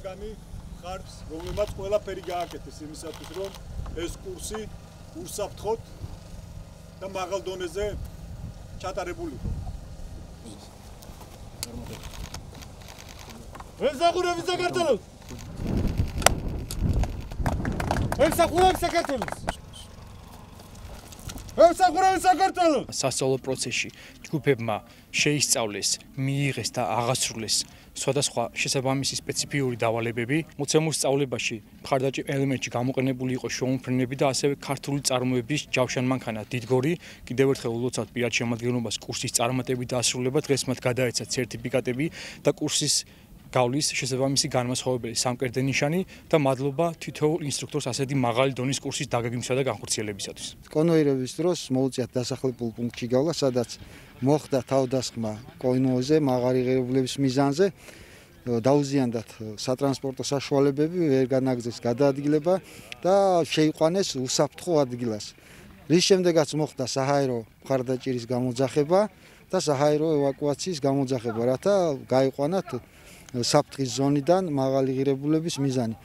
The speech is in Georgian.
მანქანი ხარს, რომელმაც ყველაფერი გააკეთეს იმისათვის, რომ ეს კურსი ურსაფრთხოდ და მაღალ დონეზე ჩატარებულიყო. ეზაღურები საქართველოს. ეზაღურები საქართველოს. ეზაღურები საქართველოს. სასწავლო პროცესში ჯგუფებმა შეისწავლეს, მიიღეს და აღასრულეს სხვადასხვა შესაბამისი სპეციფიური დავალებები. მოცემულ სწავლებაში მხარდაჭერ ელემენტში გამოყენებული იყო შოუმფრენები და ასევე ქართული წარმოების ჯავშან მანქანა დიდგორი. კიდევ ერთხელ ულოცავთ პირად შემოადგენლობას კურსის წარმატებით დაასრულება. დღეს მათ გადაეცათ სერტიფიკატები და კურსის გავლის შესაბამისი განმასხვავებელი სამკერდე ნიშანი და მადლობა თითოეულ ინსტრუქტორს ასეთი მაღალი დონის კურსის დაგეგმვისა და განხორციელებისათვის. კონვოირების დროს მოუწიათ დასახლებულ პუნქტში გავლა, სადაც მოხდა თავდასხმა კოინოზე მაღალი ღირებულების მიზანზე. დაუზიანდათ სატრანსპორტო საშუალებები, ვერ განაგზეს გადაადგილება და შეიყვანეს უსაფრთხო ადგილას. რის შემდეგაც მოხდა საჰაერო მხარდაჭერის გამოძახება და საჰაერო ევაკუაციის გამოძახება, რათა გაიყვანათ საფრთხის ზონიდან მაღალი ღირებულების მიზანი.